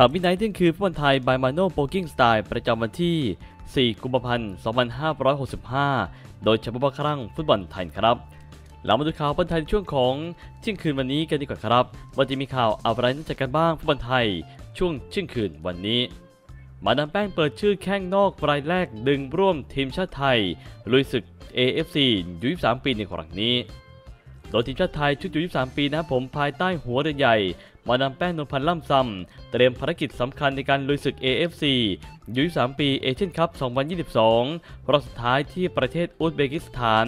ข่าววินัยเที่ยงคืนฟุตบอลไทย by มาโนโพลกิ้งสไตล์ประจำวันที่ 4 กุมภาพันธ์ 2565 โดยเฉพาะครั้งฟุตบอลไทยครับ เรามาดูข่าวฟุตบอลไทยในช่วงของเที่ยงคืนวันนี้กันดีกว่าครับ ว่าจะมีข่าวอะไรน่าจะกันบ้างฟุตบอลไทย ช่วงเที่ยงคืนวันนี้ มาดามแป้งเปิดชื่อแข้งนอกรายแรกดึงร่วมทีมชาติไทยลุยศึก AFC U23 ปีในครั้งนี้ โดยทีมชาติไทยชุด U23 ปีนะผมภายใต้หัวเรือใหญ่ มาดามแป้งนวลพันธ์ล่ำซำเตรียมภารกิจสำคัญในการลุยศึก AFC ยู23ปีเอเชียนคัพ 2022 รอบสุดท้ายที่ประเทศอุซเบกิสถาน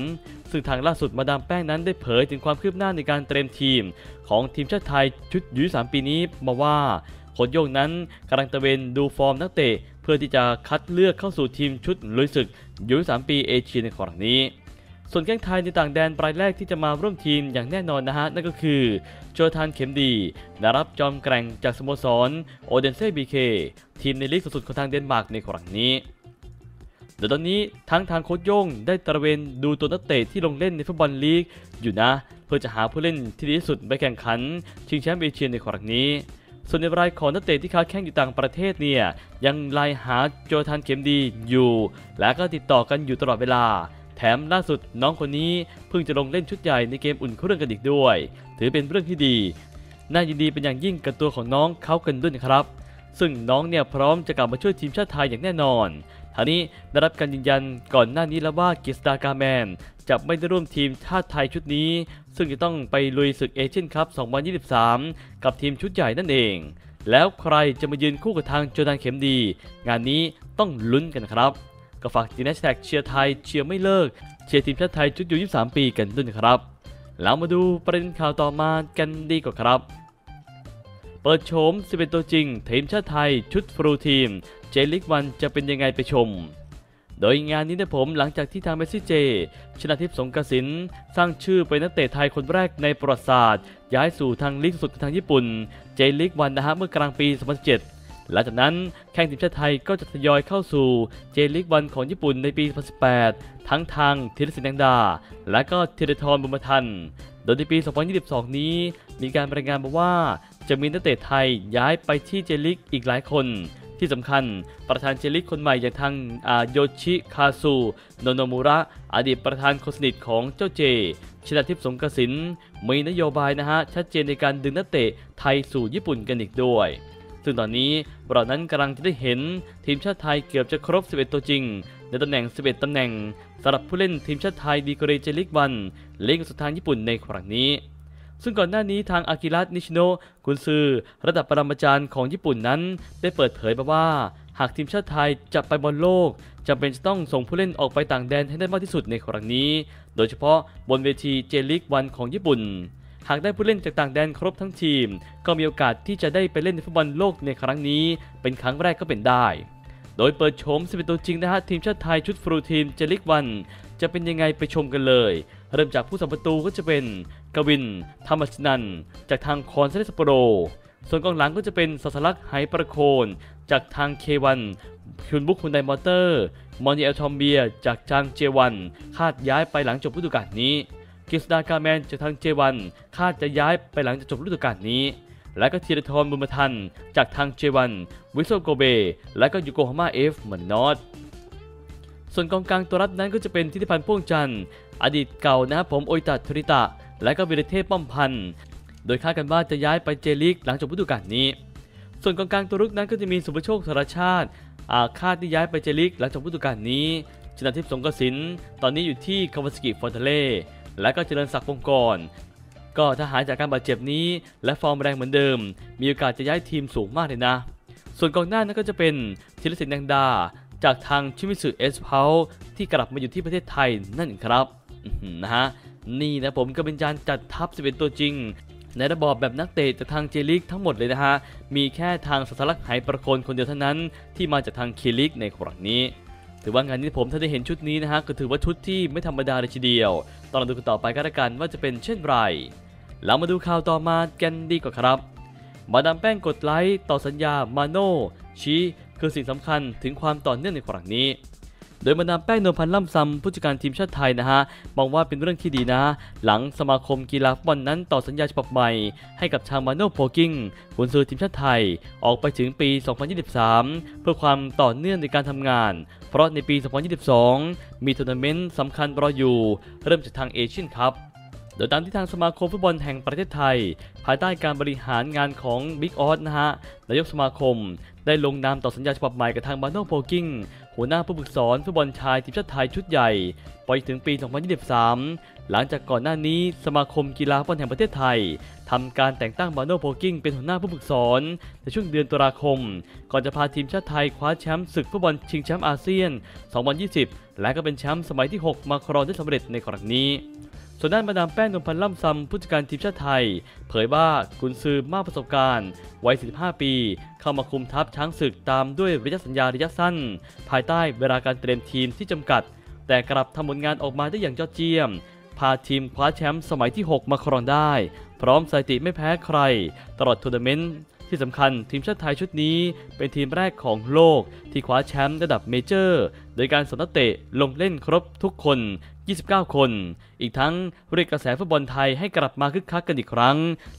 ซึ่งทางล่าสุดมาดามแป้งนั้นได้เผยถึงความคืบหน้าในการเตรียมทีม ของทีมชาติไทยชุดยู23ปีนี้มาว่าโคโยงนั้นกำลังตระเวนดูฟอร์มนักเตะ เพื่อที่จะคัดเลือกเข้าสู่ทีมชุดลุยศึกยู23ปีเอเชียในครั้งนี้ ส่วนแข้งไทยในต่างแดนรายแรกที่จะมาร่วมทีมอย่างแน่นอนนะฮะ นั่นก็คือโจนาธานเข็มดี แนวรับจอมแกร่งจากสโมสรโอเดนเซ่ BK ทีมในลีกสูงสุดของทางเดนมาร์กในครั้งนี้โดยตอนนี้ทั้งทางโค้ชโย่งได้ตระเวนดูตัวนักเตะที่ลงเล่นในฟุตบอลลีกอยู่นะ เพื่อจะหาผู้เล่นที่ดีที่สุดไปแข่งขัน ชิงแชมป์เอเชียในครั้งนี้ ส่วนในรายของนักเตะที่ค้าแข้งอยู่ต่างประเทศเนี่ยยังไล่หาโจนาธานเข็มดีอยู่ และก็ติดต่อกันอยู่ตลอดเวลา แถมล่าสุดน้องคนนี้เพิ่งจะลงเล่นชุดใหญ่ในเกมอุ่นเครื่องกันอีกด้วย ถือเป็นเรื่องที่ดี น่ายินดีเป็นอย่างยิ่งกับตัวของน้องเขากันด้วยนะครับ ซึ่งน้องเนี่ยพร้อมจะกลับมาช่วยทีมชาติไทยอย่างแน่นอนทางนี้ได้รับการยืนยันก่อนหน้านี้แล้วว่ากิสตากาแมนจะไม่ได้ร่วมทีมชาติไทยชุดนี้ ซึ่งจะต้องไปลุยศึกเอเชียนคัพ 2023 กับทีมชุดใหญ่นั่นเอง แล้วใครจะมายืนคู่กับทางโจดานเข็มดี งานนี้ต้องลุ้นกันครับ ก็ฝากทีมแฮชแท็กเชียร์ไทยเชียร์ไม่เลิก เชียร์ทีมชาติไทยชุด U23 ปีกันด้วยนะครับ แล้วมาดูประเด็นข่าวต่อมากันดีกว่าครับ เปิดโฉม11 ตัวจริง ทีมชาติไทยชุด full team J League One จะเป็นยังไงไปชมโดยงานนี้นะผมหลังจากที่ทางเมสซี่เจ ชนาธิป สรงกระสินธ์ สร้างชื่อเป็นนักเตะไทยคนแรกในประวัติศาสตร์ ย้ายสู่ทางลีกสูงสุดทางญี่ปุ่น J League One นะฮะเมื่อกลางปี 2017 หลังจากนั้นแข่งทีมชาติไทยก็จะทยอยเข้าสู่เจลิกวันของญี่ปุ่นในปี 2018 ทั้งทางธีรศิลป์แดงดา และก็ธีรทรบุญมาทัน โดยในปี 2022 นี้ มีการรายงานมาว่าจะมีนักเตะไทยย้ายไปที่เจลิกอีกหลายคน ที่สำคัญประธานเจลิกคนใหม่อย่างทางโยชิคาซูโนโนมุระอดีตประธานคนสนิทของเจ้าเจชนาทิพย์สงกสินมีนโยบายนะฮะชัดเจนในการดึงนักเตะไทยสู่ญี่ปุ่นกันอีกด้วย ซึ่งตอนนี้เรานั้นกำลังจะได้เห็นทีมชาติไทยเกือบจะครบ 11 ตัวจริง ในตำแหน่ง 11 ตำแหน่งสำหรับผู้เล่นทีมชาติไทยดีกรีเจลิกวันเล่นสุดทางญี่ปุ่นในครั้งนี้ ซึ่งก่อนหน้านี้ทางอากิระนิชิโนะกุนซือ ระดับปรมาจารย์ของญี่ปุ่นนั้น ได้เปิดเผยมาว่า หากทีมชาติไทยจะไปบอลโลกจำเป็นจะต้องส่งผู้เล่นออกไปต่างแดนให้ได้มากที่สุดในครั้งนี้ โดยเฉพาะบนเวที J League One ของญี่ปุ่น หากได้ผู้เล่นจากต่างแดนครบทั้งทีม ก็มีโอกาสที่จะได้ไปเล่นในฟุตบอลโลกในครั้งนี้ เป็นครั้งแรกก็เป็นได้ โดยเปิดโฉม11ตัวจริงนะฮะทีมชาติไทยชุด full team J League One จะเป็นยังไงไปชมกันเลย เริ่มจากผู้รักษาประตูก็จะเป็นกวิน ธรรมสัจจานันท์ จากทางคอนซาโดเล ซัปโปโร ส่วนกองหลังก็จะเป็นสัสลักษ์ไหประโคน จากทาง K Oneคุนบุกคุนไดมอเตอร์ มอนิเอลทอมเบียจากทางเจวัน คาดย้ายไปหลังจบฤดูกาลนี้ กิสดากาแมนจากทางเจวันคาดจะย้ายไปหลังจากจบฤดูกาลนี้ และก็ธีรทรบุญมาทันจากทางเจวันวิโซโกเบ และก็ยูโกฮาม่าเอฟเหมือนนอตส่วนกองกลางตัวรับนั้นก็จะเป็นทิติพันธ์พ่วงจันทร์อดีตเก่านะครับผมโอยตัดทริตะ และก็วิรเทพป้อมพันธ์โดยคาดกันว่าจะย้ายไปเจลิกหลังจบฤดูกาลนี้ ส่วนกองกลางตัวรุกนั้นก็จะมีสุภโชคสารชาติ อ่าคาดที่ย้ายไป J League หลังจบฤดูกาลนี้ชนาธิป สรงกระสินธ์ตอนนี้อยู่ที่คาวาซากิ ฟรอนตาเล่ และก็เจริญศักดิ์วงษ์กรณ์ ก็ถ้าหายจากการบาดเจ็บนี้ และฟอร์มแรงเหมือนเดิม มีโอกาสจะย้ายทีมสูงมากเลยนะ ส่วนกองหน้านั้นก็จะเป็นธีรศิลป์แดงดา จากทางชิมิสึเอสพัลส์ที่กลับมาอยู่ที่ประเทศไทยนั่นครับนะฮะนี่นะผมก็เป็นการจัดทัพ11ตัวจริง ในระบอบแบบนักเตะจากทางเจลิกทั้งหมดเลยนะฮะ มีแค่ทางสัสลักษ์ไหประโคนคนเดียวเท่านั้น ที่มาจากทางเคลิกในครั้งนี้ ถือว่างานนี้ผมถ้าได้เห็นชุดนี้นะฮะก็ถือว่าชุดที่ไม่ธรรมดาเลยทีเดียวต้องดูกันต่อไปก็แล้วกันว่าจะเป็นเช่นไร เรามาดูข่าวต่อมากันดีกว่าครับ มาดามแป้งกดไลค์ต่อสัญญามาโนชี้คือสิ่งสำคัญถึงความต่อเนื่องในครั้งนี้ โดยมาดามแป้งนวลพันธ์ล่ำซำผู้จัดการทีมชาติไทยนะฮะมองว่าเป็นเรื่องที่ดีนะ หลังสมาคมกีฬาฟุตบอลนั้นต่อสัญญาฉบับใหม่ ให้กับชางมาโนโพกิ้งกุนซือทีมชาติไทย ออกไปถึงปี 2023 เพื่อความต่อเนื่องในการทำงาน เพราะในปี 2022 มีทัวร์นาเมนต์สำคัญรออยู่ เริ่มจากทางเอเชียนคัพโดยตามที่ทางสมาคมฟุตบอลแห่งประเทศไทย ภายใต้การบริหารงานของบิ๊กอ๊อดนะฮะ นายกสมาคม ได้ลงนามต่อสัญญาฉบับใหม่กับทางมาโนโพลกิ้ง หัวหน้าผู้ฝึกสอนฟุตบอลชายทีมชาติไทยชุดใหญ่ไปถึงปี 2023 หลังจากก่อนหน้านี้สมาคมกีฬาฟุตบอลแห่งประเทศไทยทำการแต่งตั้งมาโนโพกิ้งเป็นหัวหน้าผู้ฝึกสอนในช่วงเดือนตุลาคม ก่อนจะพาทีมชาติไทยคว้าแชมป์ศึกฟุตบอลชิงแชมป์อาเซียน 2020 และก็เป็นแชมป์สมัยที่ 6 มาครองได้สำเร็จในครั้งนี้ ส่วนด้านมาดามแป้งนวลพันธ์ล่ำซำผู้จัดการทีมชาติไทย เผยว่ากุนซือมากประสบการณ์ วัย45ปี เข้ามาคุมทัพช้างศึกตามด้วยระยะสัญญาระยะสั้น ภายใต้เวลาการเตรียมทีมที่จำกัด แต่กลับทำผลงานออกมาได้อย่างยอดเยี่ยม พาทีมคว้าแชมป์สมัยที่ 6 มาครองได้ พร้อมสถิติไม่แพ้ใคร ตลอดทัวร์นาเมนต์ที่สำคัญทีมชาติไทยชุดนี้เป็นทีมแรกของโลกที่คว้าแชมป์ระดับเมเจอร์ โดยการส่งนักเตะลงเล่นครบทุกคน 29 คน อีกทั้งเรียกกระแสฟุตบอลไทยให้กลับมาคึกคักกันอีกครั้ง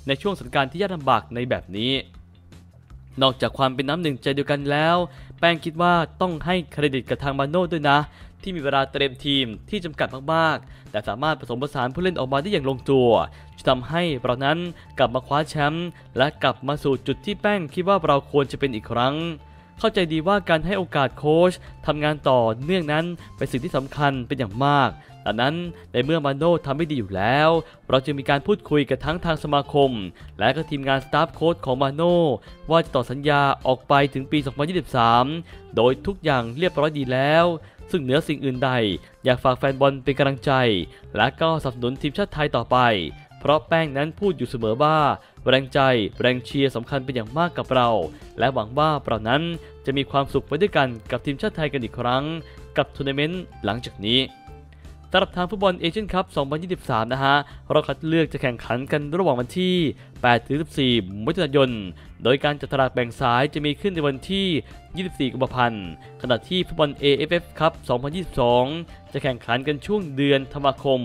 ในช่วงสถานการณ์ที่ยากลำบากในแบบนี้ นอกจากความเป็นน้ำหนึ่งใจเดียวกันแล้ว แป้งคิดว่าต้องให้เครดิตกับทางมาโน่ด้วยนะ ที่มีเวลาเตรียมทีมที่จำกัดมากๆ แต่สามารถผสมผสานผู้เล่นออกมาได้อย่างลงตัวจะทำให้เรานั้นกลับมาคว้าแชมป์และกลับมาสู่จุดที่แป้งคิดว่าเราควรจะเป็นอีกครั้งเข้าใจดีว่าการให้โอกาสโค้ชทำงานต่อเนื่องนั้นเป็นสิ่งที่สำคัญเป็นอย่างมาก ดังนั้นในเมื่อมาโน่ทำได้ดีอยู่แล้ว เราจึงมีการพูดคุยกับทั้งทางสมาคม และก็ทีมงานสตาฟโค้ชของมาโน่ว่าจะต่อสัญญาออกไปถึงปี 2023 โดยทุกอย่างเรียบร้อยดีแล้ว ซึ่งเหนือสิ่งอื่นใด อยากฝากแฟนบอลเป็นกำลังใจ และก็สนับสนุนทีมชาติไทยต่อไป เพราะแป้งนั้นพูดอยู่เสมอว่า แรงใจ แรงเชียร์สำคัญเป็นอย่างมากกับเรา และหวังว่าเรานั้นจะมีความสุขไปด้วยกันกับทีมชาติไทยกันอีกครั้ง กับทัวร์นาเมนต์หลังจากนี้ สำหรับทางฟุตบอลเอเชียนคัพ 2023 นะฮะเราคัดเลือกจะแข่งขันกันระหว่างวันที่8-14 มิถุนายน โดยการจัดตารางแบ่งสายจะมีขึ้นในวันที่ 24 กุมภาพันธ์ ขณะที่ฟุตบอล AFF คัพ 2022 จะแข่งขันกันช่วงเดือนธันวาคม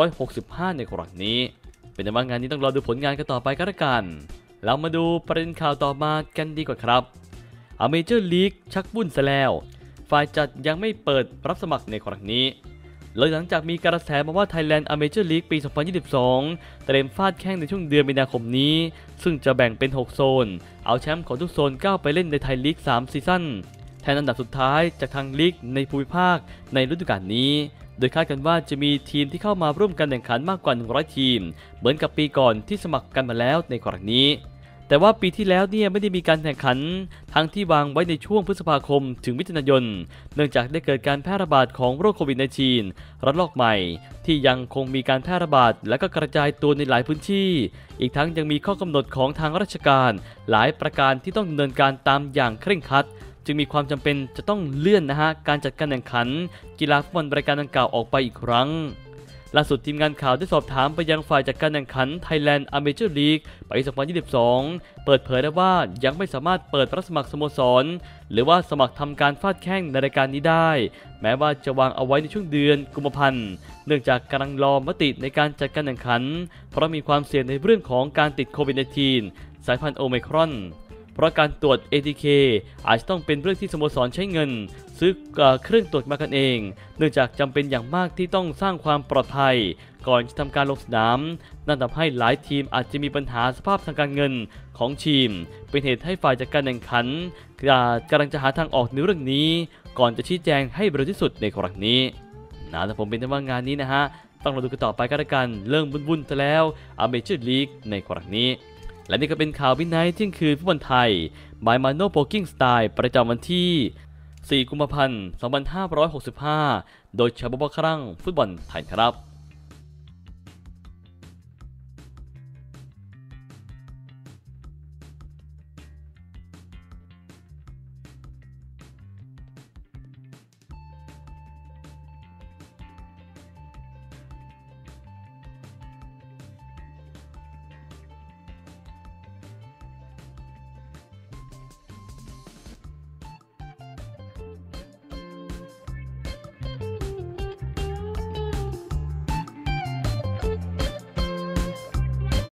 2565 ในครั้งนี้ เป็นว่างานนี้ต้องรอดูผลงานกันต่อไปก็แล้วกัน เรามาดูประเด็นข่าวต่อมากันดีกว่าครับAmateur League ชักวุ่นซะแล้ว ฝ่ายจัดยังไม่เปิดรับสมัครในครั้งนี้ เลยหลังจากมีกระแสมาว่า Thailand a m a t e u r League ปี 2022 เตรียมฟาดแข้งในช่วงเดือนมีนาคมนี้ ซึ่งจะแบ่งเป็น 6 โซน เอาแชมป์ของทุกโซนก้าวไปเล่นในไทยลีก 3 ซีซั่นแทนอันดับสุดท้ายจากทางลีกในภูมิภาคในฤดูกาลนี้ โดยคาดกันว่าจะมีทีมที่เข้ามาร่วมกันแข่งขันมากกว่า 100 ทีม เหมือนกับปีก่อนที่สมัครกันมาแล้วในครั้งนี้ แต่ว่าปีที่แล้วเนี่ยไม่ได้มีการแข่งขันทั้งที่วางไว้ในช่วงพฤษภาคมถึงมิถุนายน เนื่องจากได้เกิดการแพร่ระบาดของโรคโควิด -19 ระลอกใหม่ ที่ยังคงมีการแพร่ระบาดและก็กระจายตัวในหลายพื้นที่ อีกทั้งยังมีข้อกำหนดของทางราชการ หลายประการที่ต้องดำเนินการตามอย่างเคร่งครัดจึงมีความจำเป็นจะต้องเลื่อนนะฮะการจัดการแข่งขัน กีฬาฟุตบอลรายการดังกล่าวออกไปอีกครั้ง ล่าสุดทีมงานข่าวได้สอบถามไปยังฝ่ายจัดการแข่งขัน Thailand Amateur League ปี2022 เปิดเผยได้ว่ายังไม่สามารถเปิดรับสมัครสโมสร หรือว่าสมัครทำการฟาดแข้งในรายการนี้ได้ แม้ว่าจะวางเอาไว้ในช่วงเดือนกุมภาพันธ์ เนื่องจากกำลังรอมติในการจัดการแข่งขัน เพราะมีความเสี่ยงในเรื่องของการติดโควิด -19 สายพันธุ์โอไมครอน เพราะการตรวจ ATK อาจจะต้องเป็นเรื่องที่สโมสรใช้เงิน ซื้อเครื่องตรวจมากันเอง เนื่องจากจำเป็นอย่างมากที่ต้องสร้างความปลอดภัย ก่อนจะทำการลงสนาม นั่นทำให้หลายทีมอาจจะมีปัญหาสภาพทางการเงินของทีม เป็นเหตุให้ฝ่ายจัดการแข่งขันกำลังจะหาทางออกในเรื่องนี้ ก่อนจะชี้แจงให้เร็วที่สุดในครั้งนี้นะแต่ผมเป็นที่ว่างานนี้นะฮะต้องรอดูกันต่อไปก็แล้วกัน เริ่มวุ่นๆซะแล้ว Amateur League ในครั้งนี้ และนี่ก็เป็นข่าว midnight เที่ยงคืนฟุตบอลไทย by มาโนโพลกิ้งสไตล์ประจำวันที่ 4 กุมภาพันธ์ 2565 โดยชาบอบครั่งฟุตบอลไทยครับ